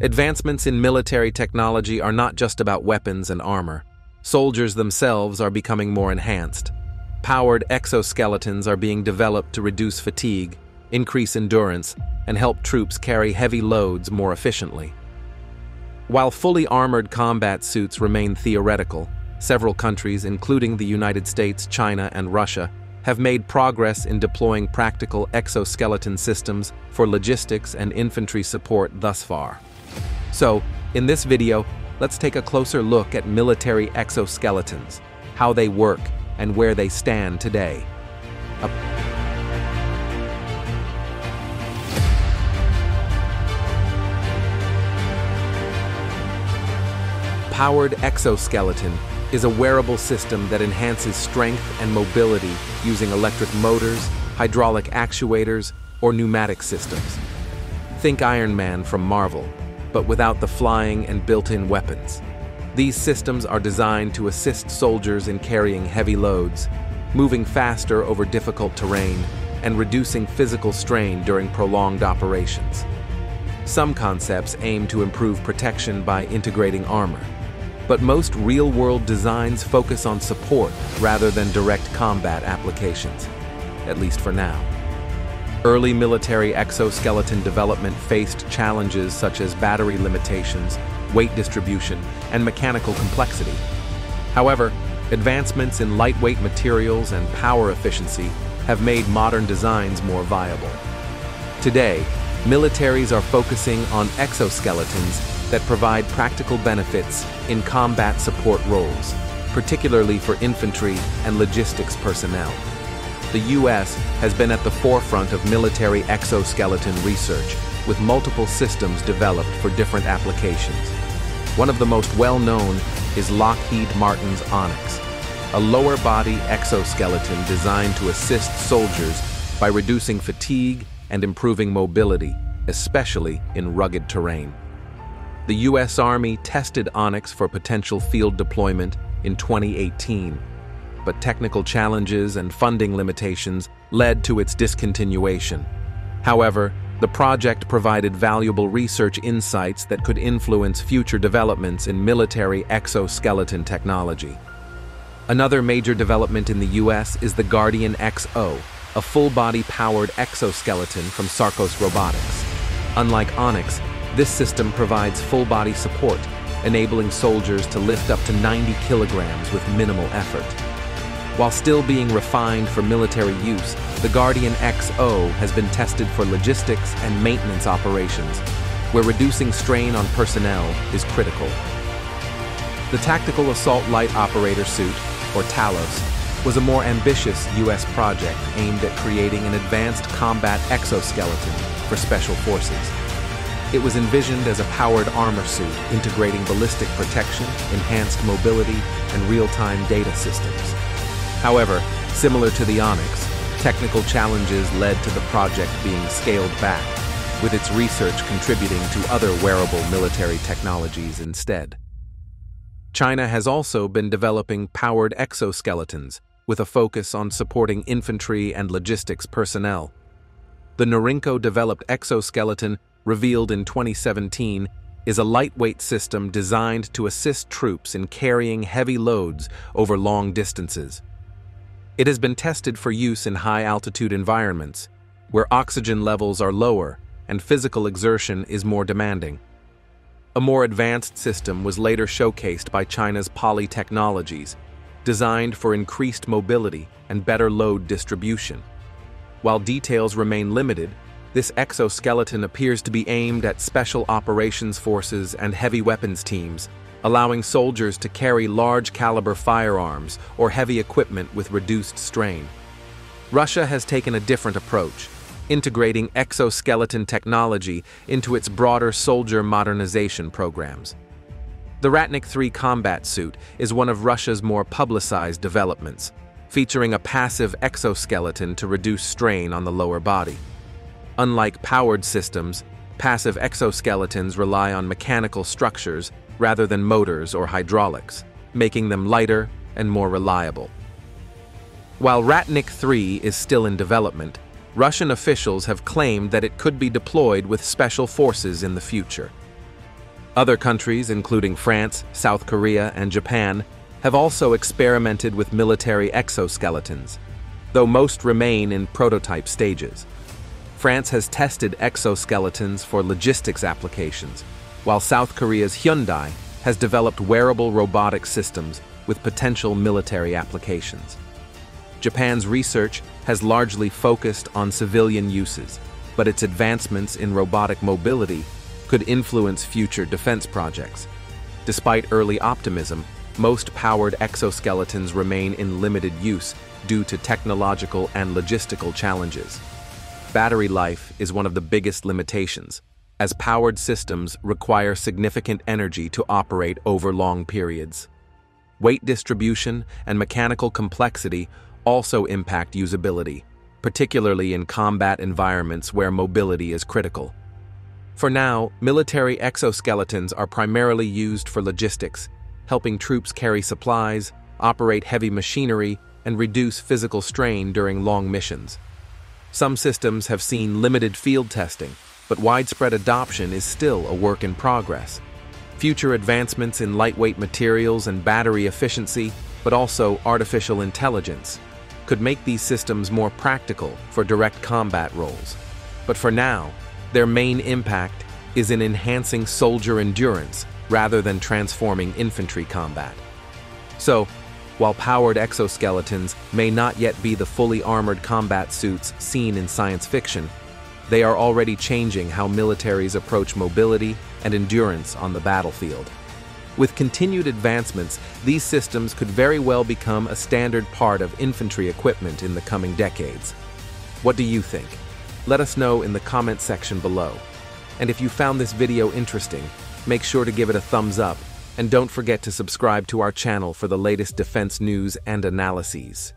Advancements in military technology are not just about weapons and armor. Soldiers themselves are becoming more enhanced. Powered exoskeletons are being developed to reduce fatigue, increase endurance, and help troops carry heavy loads more efficiently. While fully armored combat suits remain theoretical, several countries, including the United States, China, and Russia, have made progress in deploying practical exoskeleton systems for logistics and infantry support thus far. So, in this video, let's take a closer look at military exoskeletons, how they work, and where they stand today. A powered exoskeleton is a wearable system that enhances strength and mobility using electric motors, hydraulic actuators, or pneumatic systems. Think Iron Man from Marvel, but without the flying and built-in weapons. These systems are designed to assist soldiers in carrying heavy loads, moving faster over difficult terrain, and reducing physical strain during prolonged operations. Some concepts aim to improve protection by integrating armor, but most real-world designs focus on support rather than direct combat applications, at least for now. Early military exoskeleton development faced challenges such as battery limitations, weight distribution, and mechanical complexity. However, advancements in lightweight materials and power efficiency have made modern designs more viable. Today, militaries are focusing on exoskeletons that provide practical benefits in combat support roles, particularly for infantry and logistics personnel. The U.S. has been at the forefront of military exoskeleton research, with multiple systems developed for different applications. One of the most well-known is Lockheed Martin's Onyx, a lower body exoskeleton designed to assist soldiers by reducing fatigue and improving mobility, especially in rugged terrain. The U.S. Army tested Onyx for potential field deployment in 2018, but technical challenges and funding limitations led to its discontinuation. However, the project provided valuable research insights that could influence future developments in military exoskeleton technology. Another major development in the U.S. is the Guardian XO, a full-body powered exoskeleton from Sarcos Robotics. Unlike Onyx, this system provides full-body support, enabling soldiers to lift up to 90 kilograms with minimal effort. While still being refined for military use, the Guardian XO has been tested for logistics and maintenance operations, where reducing strain on personnel is critical. The Tactical Assault Light Operator Suit, or TALOS, was a more ambitious U.S. project aimed at creating an advanced combat exoskeleton for special forces. It was envisioned as a powered armor suit integrating ballistic protection, enhanced mobility, and real-time data systems. However, similar to the Onyx, technical challenges led to the project being scaled back, with its research contributing to other wearable military technologies instead. China has also been developing powered exoskeletons, with a focus on supporting infantry and logistics personnel. The Norinco-developed exoskeleton revealed in 2017, is a lightweight system designed to assist troops in carrying heavy loads over long distances. It has been tested for use in high-altitude environments, where oxygen levels are lower and physical exertion is more demanding. A more advanced system was later showcased by China's Poly Technologies, designed for increased mobility and better load distribution. While details remain limited, this exoskeleton appears to be aimed at special operations forces and heavy weapons teams, allowing soldiers to carry large-caliber firearms or heavy equipment with reduced strain. Russia has taken a different approach, integrating exoskeleton technology into its broader soldier modernization programs. The Ratnik 3 combat suit is one of Russia's more publicized developments, featuring a passive exoskeleton to reduce strain on the lower body. Unlike powered systems, passive exoskeletons rely on mechanical structures rather than motors or hydraulics, making them lighter and more reliable. While Ratnik 3 is still in development, Russian officials have claimed that it could be deployed with special forces in the future. Other countries, including France, South Korea, and Japan, have also experimented with military exoskeletons, though most remain in prototype stages. France has tested exoskeletons for logistics applications, while South Korea's Hyundai has developed wearable robotic systems with potential military applications. Japan's research has largely focused on civilian uses, but its advancements in robotic mobility could influence future defense projects. Despite early optimism, most powered exoskeletons remain in limited use due to technological and logistical challenges. Battery life is one of the biggest limitations, as powered systems require significant energy to operate over long periods. Weight distribution and mechanical complexity also impact usability, particularly in combat environments where mobility is critical. For now, military exoskeletons are primarily used for logistics, helping troops carry supplies, operate heavy machinery, and reduce physical strain during long missions. Some systems have seen limited field testing, but widespread adoption is still a work in progress. Future advancements in lightweight materials and battery efficiency, but also artificial intelligence, could make these systems more practical for direct combat roles. But for now, their main impact is in enhancing soldier endurance rather than transforming infantry combat. So, while powered exoskeletons may not yet be the fully armored combat suits seen in science fiction, they are already changing how militaries approach mobility and endurance on the battlefield. With continued advancements, these systems could very well become a standard part of infantry equipment in the coming decades. What do you think? Let us know in the comment section below. And if you found this video interesting, make sure to give it a thumbs up, and don't forget to subscribe to our channel for the latest defense news and analyses.